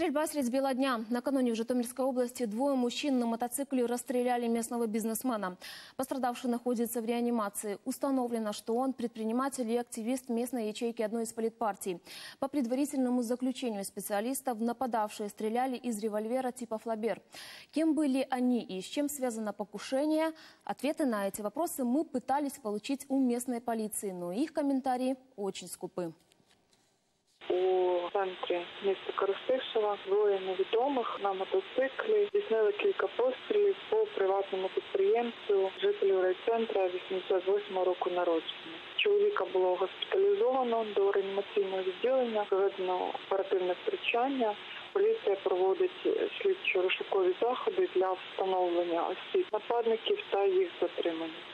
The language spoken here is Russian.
Стрельба средь бела дня. Накануне в Житомирской области двое мужчин на мотоцикле расстреляли местного бизнесмена. Пострадавший находится в реанимации. Установлено, что он предприниматель и активист местной ячейки одной из политпартий. По предварительному заключению специалистов, нападавшие стреляли из револьвера типа «Флабер». Кем были они и с чем связано покушение? Ответы на эти вопросы мы пытались получить у местной полиции, но их комментарии очень скупы. Центрі міста Коростишева двоє невідомих на мотоциклі здійснили кілька пострілів по приватному підприємцю, жителю райцентра 88 року народження. Чоловіка було госпіталізовано до реанімаційного відділення, проведено оперативне втручання. Поліція проводить слідчо-розшукові заходи для встановлення осіб нападників та їх затримання.